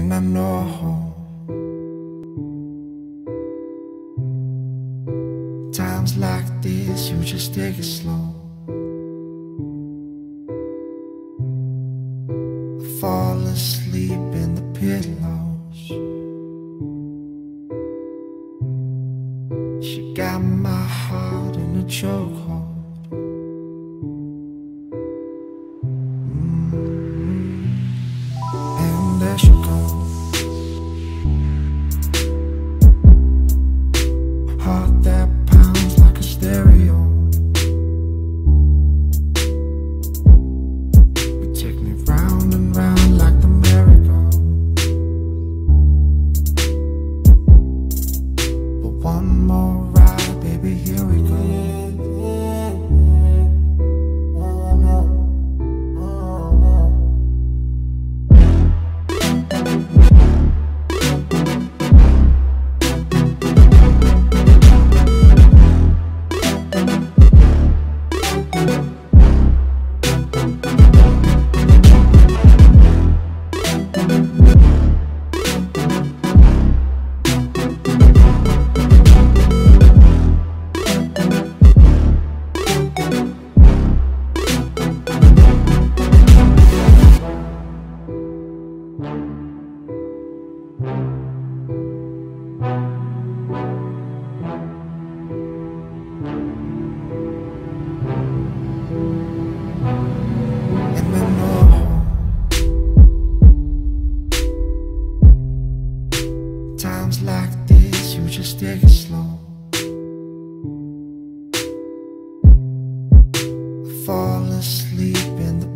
and I know times like this you just take it slow. I fall asleep in the pillows. She got my heart in a chokehold. times like this, you just take it slow. Fall asleep in the